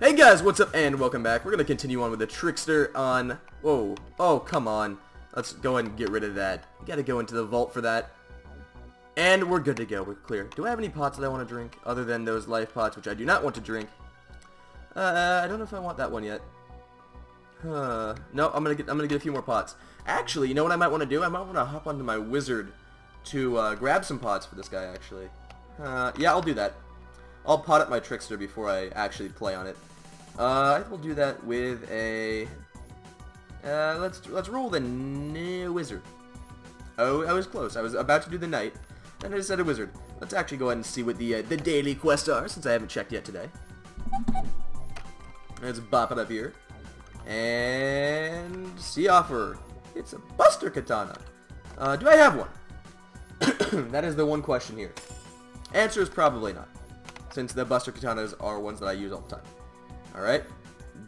Hey guys, what's up and welcome back. We're going to continue on with the Trickster on... Whoa. Oh, come on. Let's go and get rid of that. We gotta go into the vault for that. And we're good to go. We're clear. Do I have any pots that I want to drink other than those life pots, which I do not want to drink? Uh, I don't know if I want that one yet. Huh. No, I'm gonna get I'm gonna get a few more pots. Actually, you know what I might want to do? I might want to hop onto my wizard to uh, grab some pots for this guy. Actually, uh, yeah, I'll do that. I'll pot up my trickster before I actually play on it. Uh, I will do that with a. Uh, let's let's roll the wizard. Oh, I was close. I was about to do the knight, and I just said a wizard. Let's actually go ahead and see what the uh, the daily quests are, since I haven't checked yet today. Let's bop it up here. And see offer. It's a Buster Katana. Uh, do I have one? that is the one question here. Answer is probably not, since the Buster Katanas are ones that I use all the time. Alright,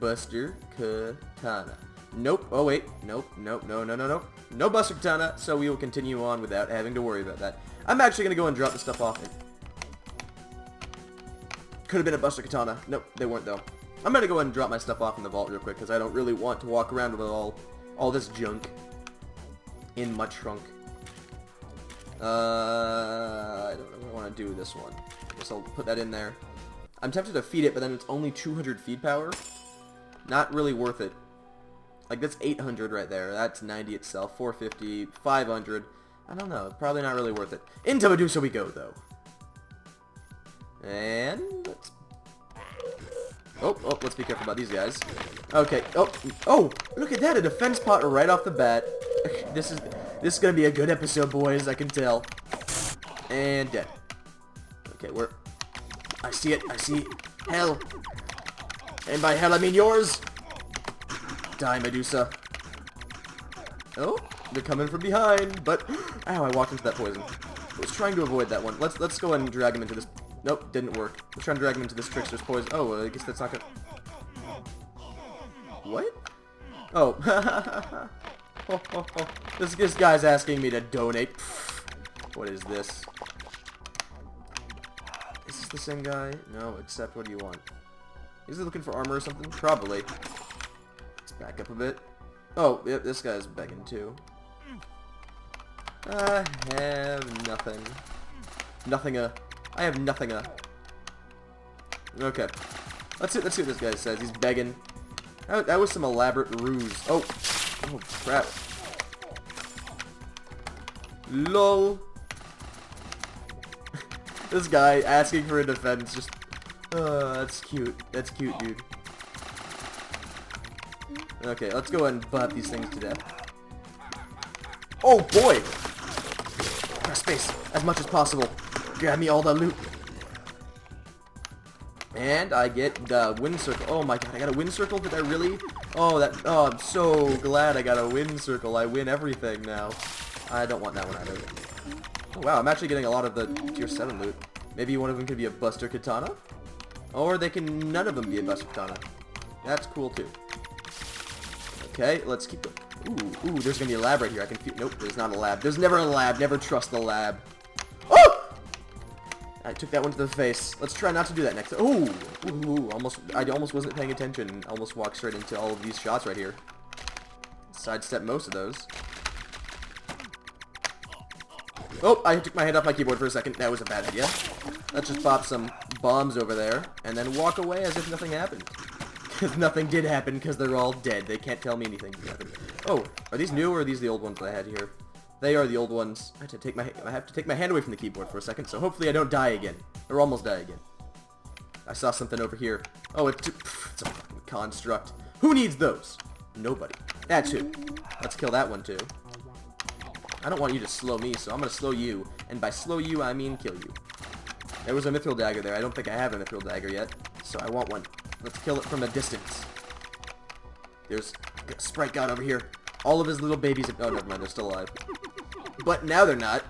Buster Katana. Nope, oh wait, nope, nope, no, no, no, no. No Buster Katana, so we will continue on without having to worry about that. I'm actually going to go and drop the stuff off. Could have been a Buster Katana. Nope, they weren't though. I'm going to go ahead and drop my stuff off in the vault real quick because I don't really want to walk around with all, all this junk in my trunk. Uh, I don't know what I want to do with this one. I guess I'll put that in there. I'm tempted to feed it, but then it's only 200 feed power. Not really worth it. Like, that's 800 right there. That's 90 itself. 450, 500. I don't know. Probably not really worth it. Into Medusa we go, though. And let's Oh, oh, let's be careful about these guys. Okay. Oh, oh, look at that, a defense pot right off the bat. This is this is gonna be a good episode, boys. I can tell. And dead. Okay, we're. I see it. I see hell. And by hell, I mean yours. Die, Medusa. Oh, they're coming from behind, but ow, I walked into that poison. I was trying to avoid that one. Let's let's go and drag him into this Nope, didn't work. I'm trying to drag him into this trickster's poison. Oh, I guess that's not gonna... What? Oh. oh, oh, oh. This, this guy's asking me to donate. What is this? The same guy? No, except what do you want? Is he looking for armor or something? Probably. Let's back up a bit. Oh, yep, this guy's begging too. I have nothing. Nothing a I have nothing uh. Okay. Let's see, let's see what this guy says. He's begging. That, that was some elaborate ruse. Oh. Oh, crap. LOL. This guy asking for a defense just... Oh, that's cute. That's cute, dude. Okay, let's go and butt these things to death. Oh, boy! Press space as much as possible. Grab me all the loot. And I get the wind circle. Oh my god, I got a wind circle? Did I really? Oh, that. Oh, I'm so glad I got a wind circle. I win everything now. I don't want that one either. Wow, I'm actually getting a lot of the tier 7 loot. Maybe one of them could be a Buster Katana? Or they can none of them be a Buster Katana. That's cool too. Okay, let's keep going. Ooh, ooh, there's gonna be a lab right here. I can feel. Nope, there's not a lab. There's never a lab. Never trust the lab. Oh! I took that one to the face. Let's try not to do that next. Ooh, ooh, almost. I almost wasn't paying attention. Almost walked straight into all of these shots right here. Sidestep most of those. Oh, I took my hand off my keyboard for a second. That was a bad idea. Let's just pop some bombs over there and then walk away as if nothing happened. Because nothing did happen because they're all dead. They can't tell me anything. Oh, are these new or are these the old ones that I had here? They are the old ones. I have to take my I have to take my hand away from the keyboard for a second, so hopefully I don't die again. Or almost die again. I saw something over here. Oh, it's, it's a fucking construct. Who needs those? Nobody. That's who. Let's kill that one too. I don't want you to slow me, so I'm gonna slow you. And by slow you, I mean kill you. There was a mithril dagger there. I don't think I have a mithril dagger yet, so I want one. Let's kill it from a distance. There's a sprite god over here. All of his little babies... Oh, never mind. They're still alive. But now they're not.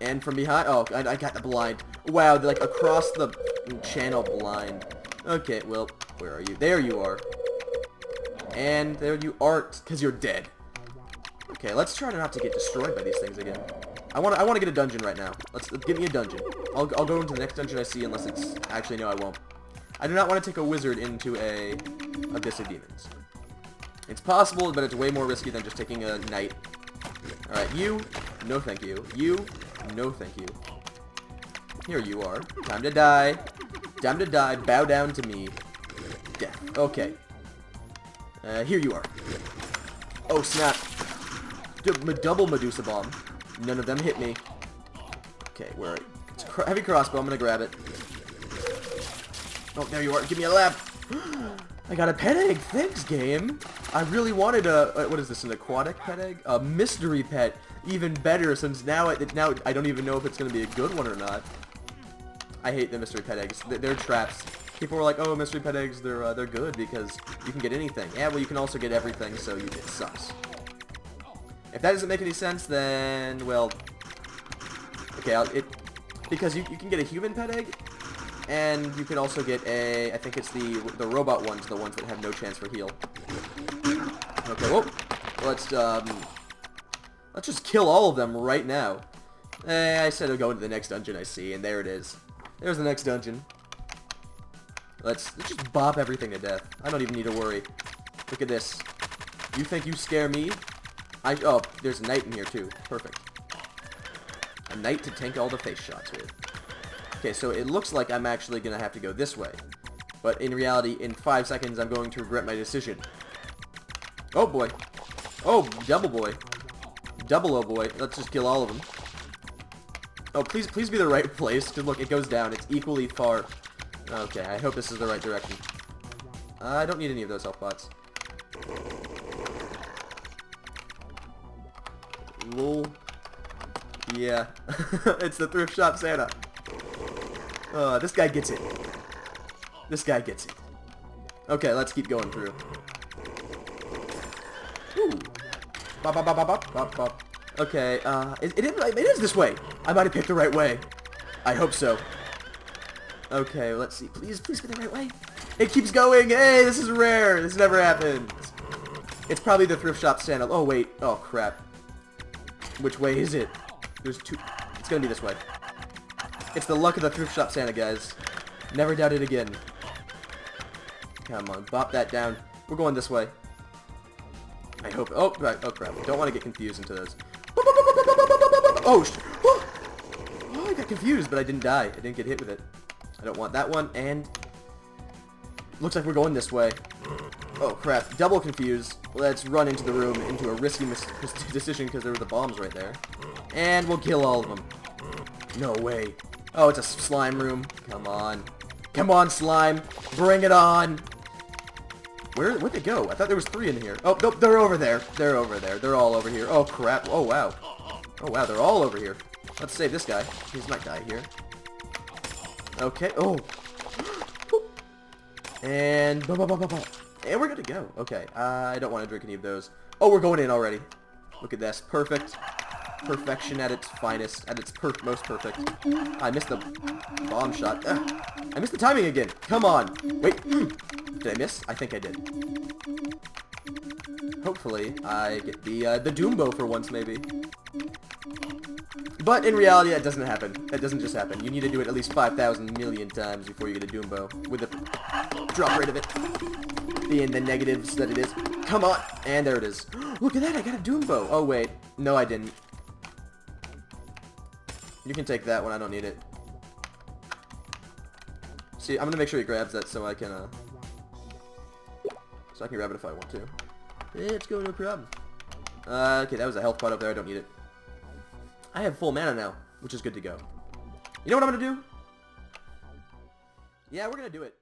And from behind... Oh, I, I got the blind. Wow, they're like across the channel blind. Okay, well, where are you? There you are. And there you aren't, because you're dead. Okay, let's try not to get destroyed by these things again. I want to I want to get a dungeon right now. Let's, let's give me a dungeon. I'll, I'll go into the next dungeon I see unless it's... Actually, no, I won't. I do not want to take a wizard into a Abyss of Demons. It's possible, but it's way more risky than just taking a knight. Alright, you, no thank you. You, no thank you. Here you are. Time to die. Time to die. Bow down to me. Death. Okay. Uh, here you are. Oh, snap. Double Medusa Bomb. None of them hit me. Okay, where? It's a heavy crossbow. I'm gonna grab it. Oh, there you are. Give me a lap. I got a pet egg. Thanks, game. I really wanted a, what is this, an aquatic pet egg? A mystery pet. Even better, since now I, now I don't even know if it's going to be a good one or not. I hate the mystery pet eggs. They're traps. People were like, oh, mystery pet eggs, they're, uh, they're good because you can get anything. Yeah, well, you can also get everything, so you, it sucks. If that doesn't make any sense, then, well, okay, I'll, it, because you, you can get a human pet egg, and you can also get a, I think it's the the robot ones, the ones that have no chance for heal. Okay, whoa. Let's, um, let's just kill all of them right now. Eh, I said I'll go into the next dungeon I see, and there it is. There's the next dungeon. Let's, let's just bop everything to death. I don't even need to worry. Look at this. You think you scare me? I, oh, there's a knight in here too. Perfect. A knight to tank all the face shots with. Okay, so it looks like I'm actually going to have to go this way. But in reality, in five seconds, I'm going to regret my decision. Oh, boy. Oh, double boy. Double oh, boy. Let's just kill all of them. Oh, please, please be the right place. Because look, it goes down. It's equally far. Okay, I hope this is the right direction. I don't need any of those health pots. Lol. Yeah. it's the thrift shop Santa. Uh, this guy gets it. This guy gets it. Okay, let's keep going through. Ooh. Bop, bop, bop, bop, bop, bop. Okay, uh, it, it, it is this way. I might have picked the right way. I hope so. Okay, let's see. Please, please be the right way. It keeps going. Hey, this is rare. This never happens. It's probably the thrift shop Santa. Oh, wait. Oh, crap. Which way is it? There's two. It's gonna be this way. It's the luck of the thrift shop Santa, guys. Never doubt it again. Come on, bop that down. We're going this way. I hope. Oh, right. Oh, crap. Don't want to get confused into this. Oh, oh, oh, I got confused, but I didn't die. I didn't get hit with it. I don't want that one, and... Looks like we're going this way. Oh, crap. Double confused. Let's run into the room into a risky decision because there were the bombs right there. And we'll kill all of them. No way. Oh, it's a slime room. Come on. Come on, slime. Bring it on. Where, where'd they go? I thought there was three in here. Oh, nope, they're over there. They're over there. They're all over here. Oh, crap. Oh, wow. Oh, wow, they're all over here. Let's save this guy. He's might guy here. Okay. Oh. And... And we're good to go. Okay. I don't want to drink any of those. Oh, we're going in already. Look at this. Perfect. Perfection at its finest. At its most perfect. I missed the bomb shot. Ugh. I missed the timing again. Come on. Wait. Did I miss? I think I did. Hopefully, I get the uh, the Doom Bow for once, maybe. But in reality, that doesn't happen. That doesn't just happen. You need to do it at least 5,000 million times before you get a Doom Bow. With the drop rate of it being the negatives that it is. Come on! And there it is. Look at that, I got a doom Doombo! Oh, wait. No, I didn't. You can take that one, I don't need it. See, I'm gonna make sure he grabs that so I can, uh... So I can grab it if I want to. It's going no problem. Uh, okay, that was a health pot up there, I don't need it. I have full mana now, which is good to go. You know what I'm gonna do? Yeah, we're gonna do it.